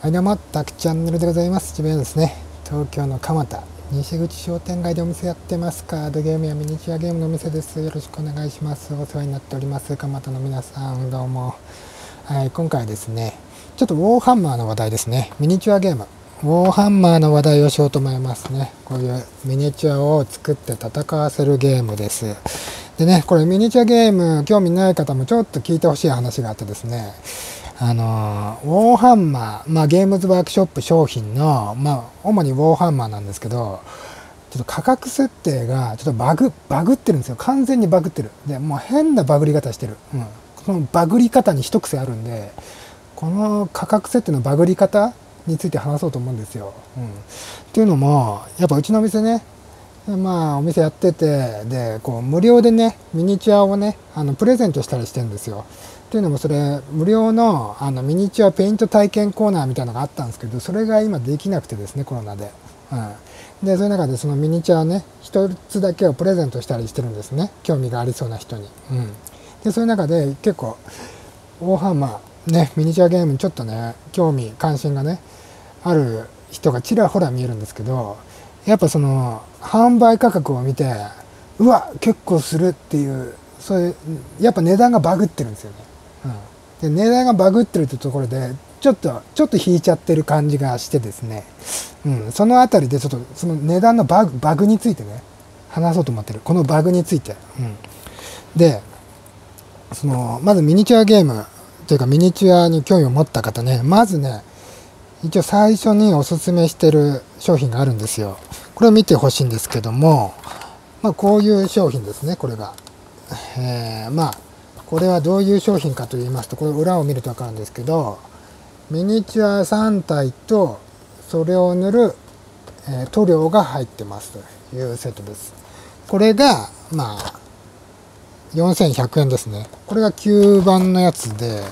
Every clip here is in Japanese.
はいどうも、たくチャンネルでございます。自分ですね。東京の蒲田、西口商店街でお店やってます。カードゲームやミニチュアゲームのお店です。よろしくお願いします。お世話になっております。蒲田の皆さん、どうも。はい、今回はですね、ちょっとウォーハンマーの話題ですね。ミニチュアゲーム。ウォーハンマーの話題をしようと思いますね。こういうミニチュアを作って戦わせるゲームです。でね、これミニチュアゲーム興味ない方もちょっと聞いてほしい話があってですね、あのウォーハンマー、まあ、ゲームズワークショップ商品の、まあ、主にウォーハンマーなんですけどちょっと価格設定がちょっとバグバグってるんですよ。完全にバグってる。でもう変なバグり方してる、うん、このバグり方に一癖あるんでこの価格設定のバグり方について話そうと思うんですよ、うん、っていうのもやっぱうちのお店ねまあお店やっててでこう無料でねミニチュアをねあのプレゼントしたりしてるんですよ。っていうのもそれ無料のあのミニチュアペイント体験コーナーみたいなのがあったんですけどそれが今できなくてですねコロナで、うん、でそういう中でそのミニチュアね一つだけをプレゼントしたりしてるんですね。興味がありそうな人に、うん、でそういう中で結構大浜ねミニチュアゲームにちょっとね興味関心がねある人がちらほら見えるんですけどやっぱその販売価格を見てうわ結構するっていうそういうやっぱ値段がバグってるんですよね。うん、で値段がバグってるってところでちょっとちょっと引いちゃってる感じがしてですね、うん、その辺りでちょっとその値段のバグバグについてね話そうと思ってる。このバグについて、うん、でそのまずミニチュアゲームというかミニチュアに興味を持った方ねまずね一応最初におすすめしてる商品があるんですよ。これを見てほしいんですけどもまあこういう商品ですねこれが。えー、まあこれはどういう商品かと言いますとこれ裏を見ると分かるんですけどミニチュア3体とそれを塗る、え、塗料が入ってますというセットです。これがまあ4100円ですね。これが9番のやつで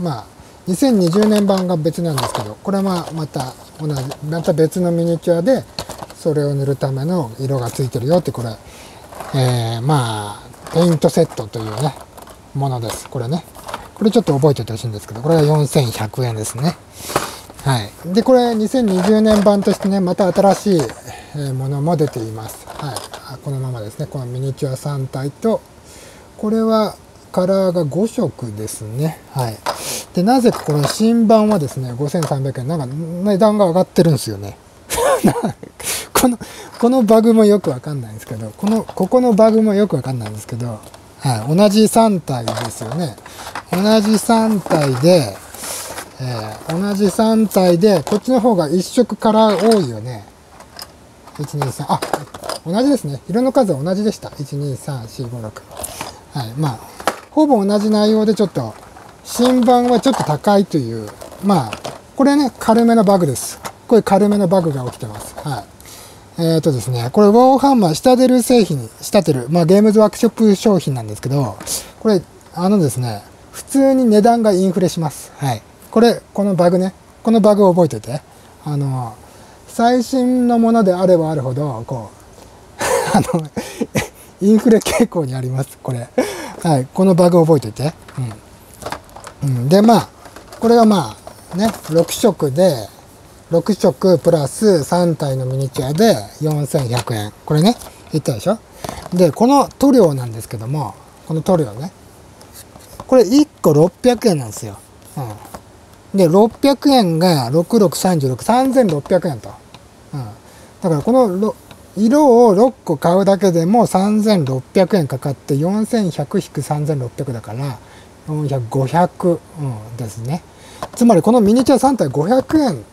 まあ2020年版が別なんですけどこれはまた同じまた別のミニチュアでそれを塗るための色がついてるよってこれ、えー、まあペイントセットというねものです。これね。これちょっと覚えておいてほしいんですけど、これが4100円ですね。はい。で、これ2020年版としてね、また新しいものも出ています。はい。このままですね。このミニチュア3体と、これはカラーが5色ですね。はい。で、なぜかこの新版はですね、5300円。なんか値段が上がってるんですよね。この、このバグもよくわかんないんですけど、この、ここのバグもよくわかんないんですけど、はい、同じ3体ですよね。同じ3体で、えー、同じ3体で、こっちの方が1色カラー多いよね。1、2、3、あ、同じですね。色の数は同じでした。1、2、3、4、5、6。はい。まあ、ほぼ同じ内容でちょっと、新版はちょっと高いという、まあ、これね、軽めのバグです。これ軽めのバグが起きてます。はい。えっ、ー、とですね、これ、ウォーハンマー、仕立てる製品、仕立てる、まあ、ゲームズワークショップ商品なんですけど、これ、あのですね、普通に値段がインフレします。はい。これ、このバグね、このバグを覚えておいて。あの、最新のものであればあるほど、こう、あの、インフレ傾向にあります、これ。はい、このバグを覚えておいて。うん。うん、で、まあ、これがまあ、ね、6色で、6色プラス3体のミニチュアで4100円。これね、言ったでしょ？で、この塗料なんですけども、この塗料ね。これ1個600円なんですよ。うん。で、600円が6636、3600円と。うん。だからこの色を6個買うだけでも3600円かかって4100-3600だから400、500、うん、ですね。つまりこのミニチュア3体500円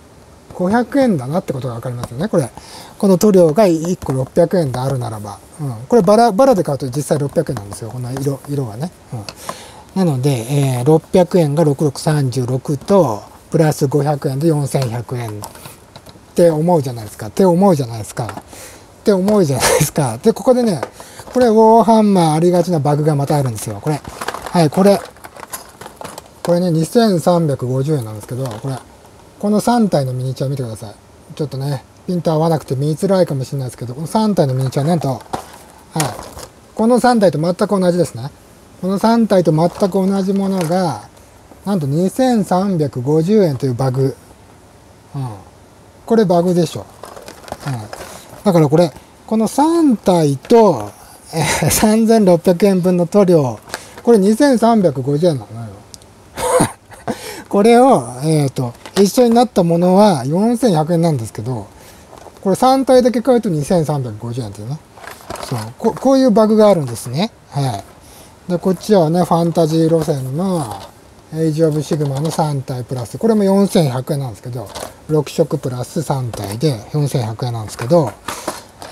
500円だなってことが分かりますよねこれ。この塗料が1個600円であるならば、うん、これバラバラで買うと実際600円なんですよこの色色はね、うん、なので、えー、600円が6636とプラス500円で4100円って思うじゃないですか。って思うじゃないですか。って思うじゃないですか。でここでねこれウォーハンマーありがちなバグがまたあるんですよ。これ。はいこれ。これね2350円なんですけどこれ。この3体のミニチュア見てください。ちょっとねピント合わなくて見づらいかもしれないですけどこの3体のミニチュアなんとはい。この3体と全く同じですね。この3体と全く同じものがなんと2350円というバグ。うん、これバグでしょ、うん、だからこれこの3体と、えー、3600円分の塗料。これ2350円なのよ。これを、えっ、ー、と一緒になったものは4100円なんですけどこれ3体だけ買うと2350円っていうね。そう。ここういうバグがあるんですね。はい。でこっちはねファンタジー路線のエイジ・オブ・シグマの3体プラス。これも4100円なんですけど6色プラス3体で4100円なんですけど、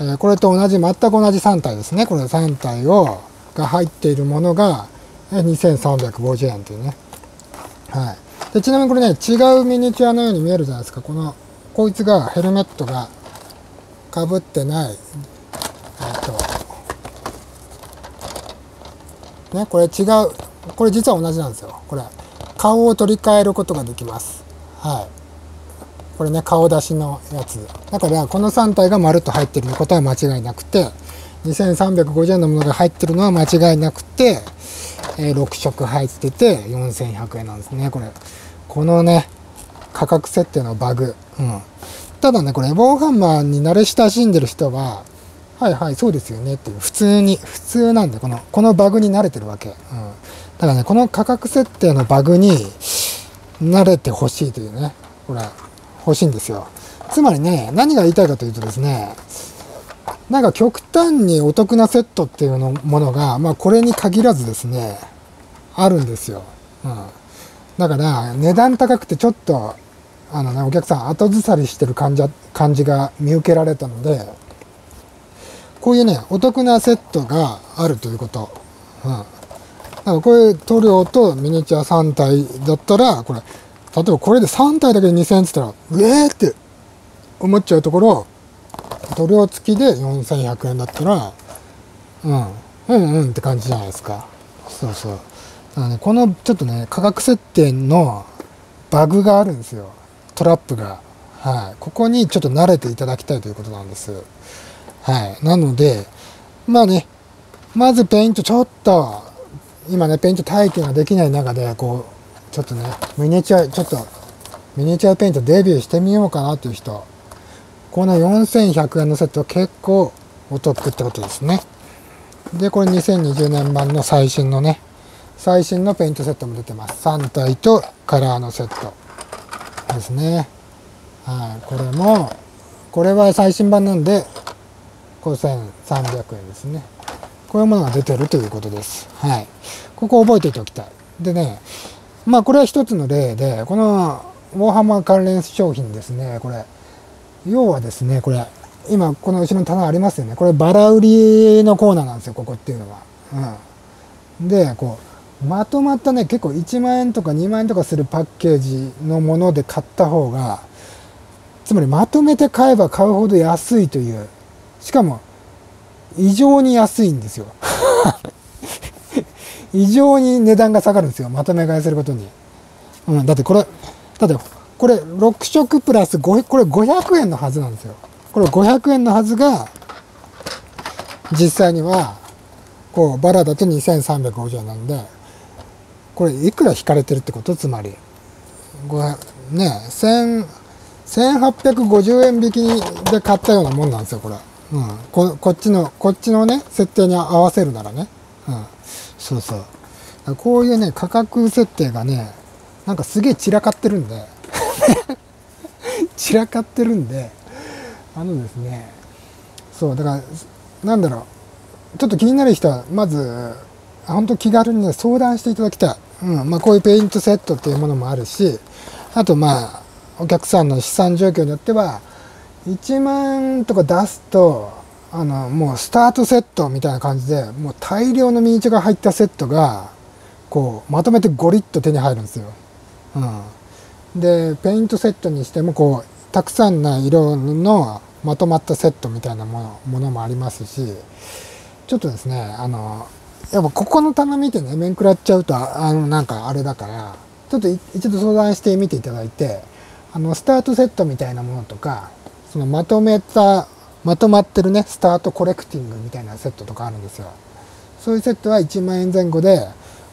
えー、これと同じ全く同じ3体ですね。これ3体をが入っているものが2350円というね。はい。でちなみにこれね違うミニチュアのように見えるじゃないですか。このこいつがヘルメットがかぶってない。えっとねこれ違うこれ実は同じなんですよ。これ顔を取り替えることができます。はい。これね顔出しのやつ。だからこの3体がまるっと入ってることは間違いなくて2350円のものが入ってるのは間違いなくて、え、6色入ってて4100円なんですね。これこのね価格設定のバグ、うん、ただねこれウォーハンマーに慣れ親しんでる人ははいはいそうですよねっていう。普通に普通なんでこのこのバグに慣れてるわけ、うん、だからねこの価格設定のバグに慣れてほしいというねこれ欲しいんですよ。つまりね何が言いたいかというとですねなんか極端にお得なセットっていうのものが、まあこれに限らずですね、あるんですよ。うん。だから値段高くてちょっと、あのね、お客さん後ずさりしてる感じ感じが見受けられたので、こういうね、お得なセットがあるということ。うん。だからこれ塗料とミニチュア3体だったら、これ、例えばこれで3体だけで2000円って言ったら、うえーって思っちゃうところ、塗料付きで4100円だったら、うん、うんうんって感じじゃないですか。そうそう。だからね、このちょっとね、価格設定のバグがあるんですよ。トラップが。はい。ここにちょっと慣れていただきたいということなんです。はい。なので、まあね、まずペイントちょっと、今ね、ペイント体験ができない中で、こう、ちょっとね、ミニチュア、ちょっと、ミニチュアペイントデビューしてみようかなという人、この4100円のセットは結構お得ってことですね。で、これ2020年版の最新のね、最新のペイントセットも出てます。3体とカラーのセットですね。はい、これも、これは最新版なんで、5300円ですね。こういうものが出てるということです。はい。ここ覚えておいておきたい。でね、まあこれは一つの例で、このウォーハマー関連商品ですね、これ。要はですねこれ今この後ろの棚ありますよね。これバラ売りのコーナーなんですよここっていうのは。うん、でこうまとまったね結構1万円とか2万円とかするパッケージのもので買った方がつまりまとめて買えば買うほど安いという。しかも異常に安いんですよ。異常に値段が下がるんですよ。まとめ買いすることに、うん、だってこれだってこれ6色プラス5これ500円のはずなんですよ。これ500円のはずが実際にはこうバラだと2350円なんでこれいくら引かれてるってこと？つまりね1850円引きで買ったようなもんなんですよこれ、うん、ここっちのこっちのね設定に合わせるならね、うん、そうそう。こういうね価格設定がねなんかすげえ散らかってるんで。散らかってるんであのですねそうだからなんだろうちょっと気になる人はまず本当気軽にね相談していただきたい、うんまあ、こういうペイントセットっていうものもあるしあとまあお客さんの資産状況によっては1万とか出すとあのもうスタートセットみたいな感じでもう大量のミニチュアが入ったセットがこうまとめてゴリッと手に入るんですよ。うんでペイントセットにしてもこうたくさんの色のまとまったセットみたいなものものもありますしちょっとですねあのやっぱここの棚見てね面食らっちゃうとあのなんかあれだからちょっと一度相談してみていただいてあのスタートセットみたいなものとかそのまとめたまとまってるねスタートコレクティングみたいなセットとかあるんですよ。そういうセットは1万円前後で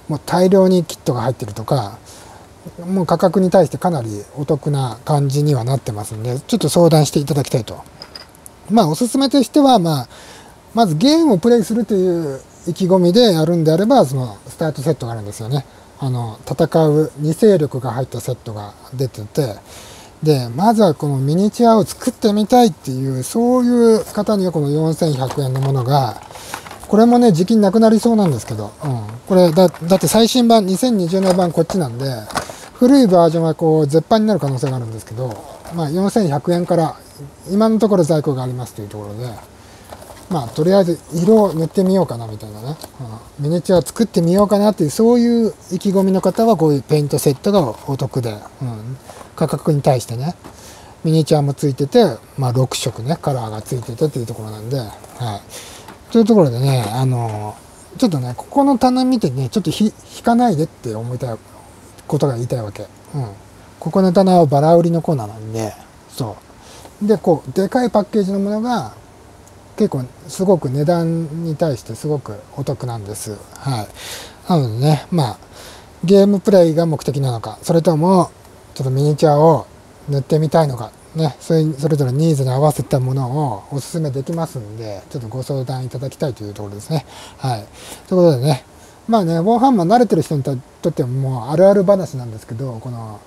もう大量にキットが入ってるとかもう価格に対してかなりお得な感じにはなってますんで、ちょっと相談していただきたいと。まあ、おすすめとしては、まあ、まずゲームをプレイするという意気込みでやるんであれば、そのスタートセットがあるんですよね。あの、戦う2勢力が入ったセットが出てて、で、まずはこのミニチュアを作ってみたいっていう、そういう方にはこの4100円のものが、これもね、時期なくなりそうなんですけど、うん。これだ、だって最新版、2020年版こっちなんで、古いバージョンはこう、絶版になる可能性があるんですけど、まあ、4100円から今のところ在庫がありますというところで、まあ、とりあえず色を塗ってみようかなみたいなね、うん、ミニチュア作ってみようかなっていう、そういう意気込みの方はこういうペイントセットがお得で、うん、価格に対してね、ミニチュアもついてて、まあ、6色ね、カラーがついててっていうところなんで、はい。というところでね、あの、ちょっとね、ここの棚見てね、ちょっと引かないでって思いたいことが言いたいわけ。うん。ここの棚はバラ売りのコーナーなんで、そう。で、こう、でかいパッケージのものが、結構、すごく値段に対してすごくお得なんです。はい。なのでね、まあ、ゲームプレイが目的なのか、それとも、ちょっとミニチュアを塗ってみたいのか、ね、それそれぞれニーズに合わせたものをお勧めできますんで、ちょっとご相談いただきたいというところですね。はい。ということでね、まあね、ウォーハンマー慣れてる人にとってはもうあるある話なんですけど、この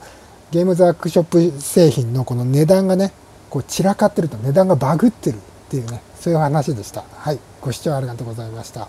ゲームズワークショップ製品のこの値段がね、こう散らかってると値段がバグってるっていうね、そういう話でした。はい。ご視聴ありがとうございました。